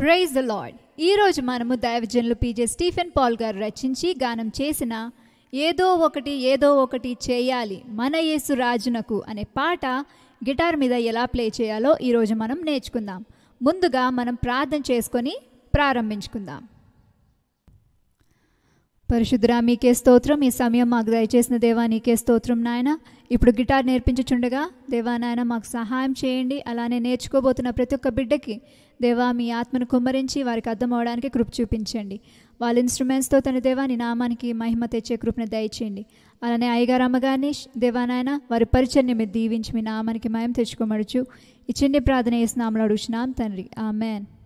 Praise the lord ఈరోజు మనము దైవజనులు పీజే స్టీఫెన్ పాల్ గారు రచించి గానం చేసిన ఏదో ఒకటి ఏదో ఒకటి చేయాలి మన యేసు రాజునకు అనే పాట గిటార్ మీద ఎలా ప్లే చేయాలో ఈరోజు మనం నేర్చుకుందాం. ముందుగా మనం ప్రార్థన చేసుకొని ప్రారంభించుకుందాం. పరిశుద్ధరా మీకే స్తోత్రం. ఈ సమయం మాకు దయచేసిన దేవా నీకే స్తోత్రం నాయన. ఇప్పుడు గిటార్ నేర్పించుచుండగా దేవా నాయన మాకు సహాయం చేయండి. అలానే నేర్చుకోబోతున్న ప్రతి ఒక్క బిడ్డకి దేవా మీ ఆత్మను కుమ్మరించి వారికి అర్థం అవడానికి కృప చూపించండి. వాళ్ళ ఇన్స్ట్రుమెంట్స్తో తన దేవా నీ నామానికి మహిమ తెచ్చే కృపను దయచేయండి. అలానే అయ్యగారు అమ్మగారిని దేవానాయన వారి పరిచర్ని మీరు దీవించి మీ నామానికి మయం తెచ్చుకోమడుచు. ఈ చిన్ని ప్రార్థన వేసినామలు అడుగుచున్నాం తండ్రి. Amen.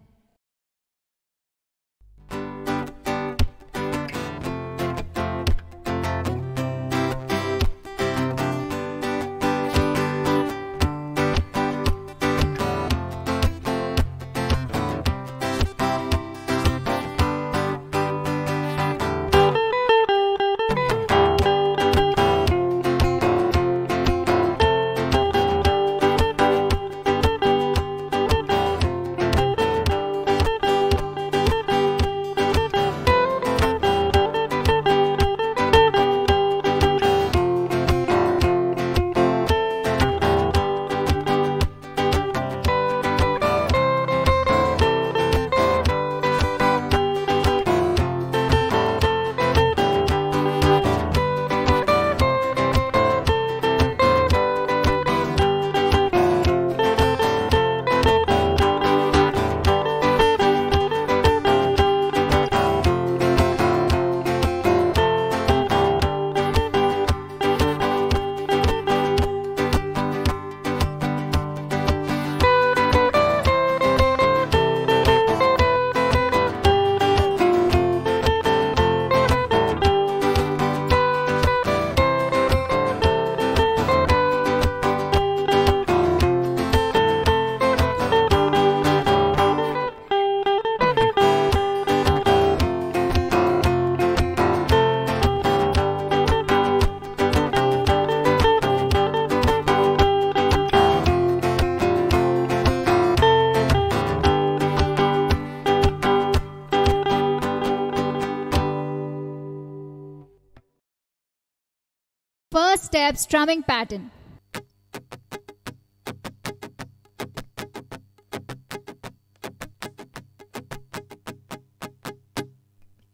First step strumming pattern.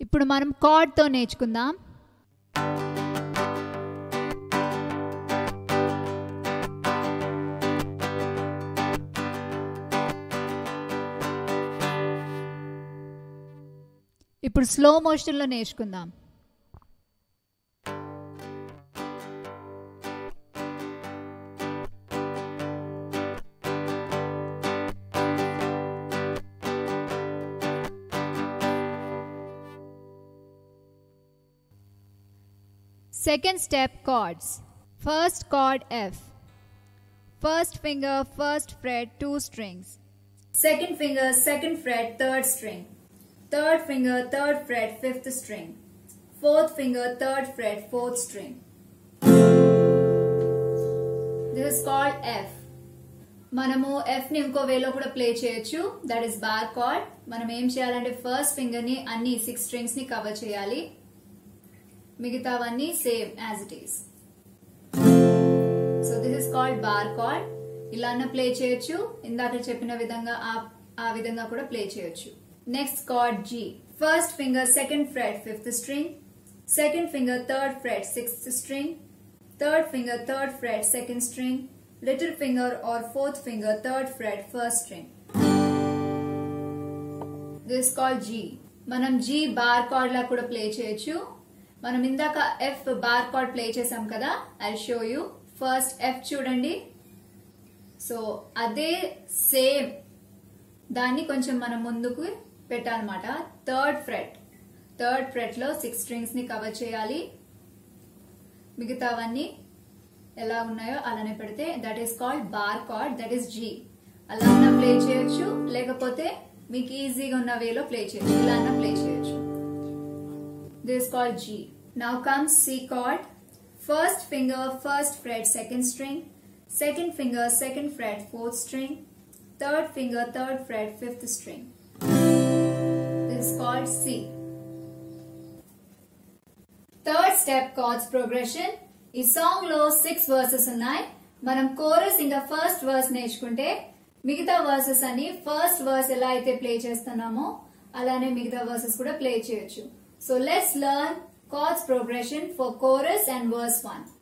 ఇప్పుడు మనం కార్డ్తో నేర్చుకుందాం ఇప్పుడు స్లో మోషన్లో నేర్చుకుందాం Second step chords. First chord F. First finger, first fret, two strings. Second finger, second fret, third string. Third finger, third fret, fifth string. Fourth finger, third fret, fourth string. This is called F. మనము ఎఫ్ని ఇంకో వేలో కూడా play చేయొచ్చు that is bar card మనం ఏం చేయాలంటే first ఫింగర్ని అన్ని six స్ట్రింగ్స్ని కవర్ చేయాలి మిగతావన్నీ same as it is so this is called bar chord ఇలాన్న play చేయొచ్చు. ఇందాక చెప్పిన విధంగా ఆ విధంగా కూడా ప్లే చేయొచ్చు. Next chord G first finger second fret fifth string second finger third fret sixth string third finger third fret second string little finger or fourth finger third fret first string this called G మనం G bar chord లా కూడా play చేయొచ్చు. మనం ఇందాక F bar card play చేసాం కదా I show you first F చూడండి. So అదే సేమ్ దాన్ని కొంచెం మనం ముందుకు పెట్టాలన్నమాట. థర్డ్ ఫ్రెట్ థర్డ్ ఫ్రెట్లో సిక్స్ స్ట్రింగ్స్ని కవర్ చేయాలి. మిగతావన్నీ ఎలా ఉన్నాయో అలానే పెడితే that is called bar chord that is G అలా అన్న ప్లే చేయొచ్చు లేకపోతే మీకు ఈజీగా ఉన్న వేలో ప్లే చేయొచ్చు ఇలా అన్న ప్లే చేయొచ్చు. This is called G. Now comes C chord. First finger, first fret, second string. Second finger, second fret, fourth string. Third finger, third fret, fifth string. This is called C. Third step chords progression. ఈ సాంగ్లో six verses ఉన్నాయి మనం chorus ఇంకా first verse నేర్చుకుంటే మిగతా versus అని first verse ఎలా అయితే ప్లే చేస్తున్నామో అలానే మిగతా వర్సెస్ కూడా ప్లే చేయొచ్చు So let's learn chords progression for chorus and verse 1.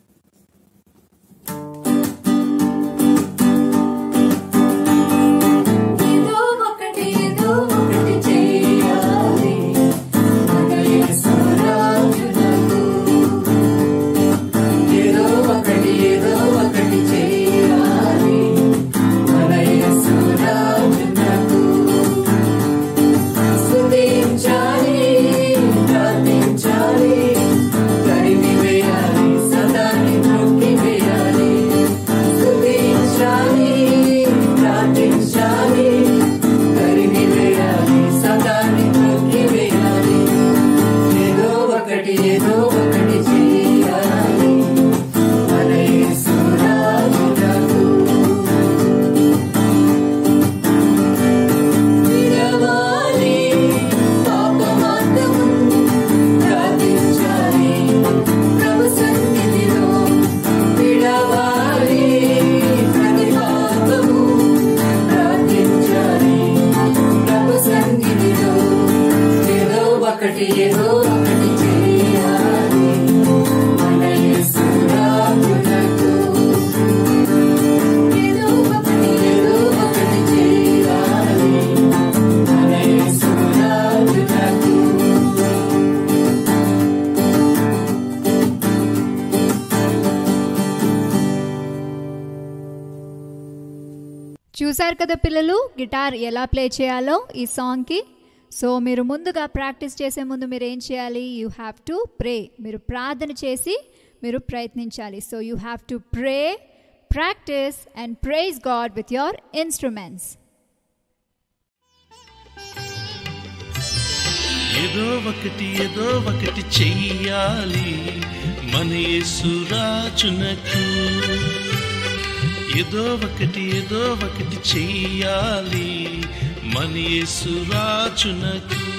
చూశారు కదా పిల్లలు గిటార్ ఎలా ప్లే చేయాలో ఈ సాంగ్కి. సో మీరు ముందుగా ప్రాక్టీస్ చేసే ముందు మీరు ఏం చేయాలి? You have to pray. మీరు ప్రార్థన చేసి మీరు ప్రయత్నించాలి. So you have to pray practice and praise God with your instruments. ఏదో ఒకటి ఏదో ఒకటి చెయ్యాలి. మన యేసురాజునకు ఏదో ఒకటి ఏదో ఒకటి చెయ్యాలి. మన యేసురాజునకు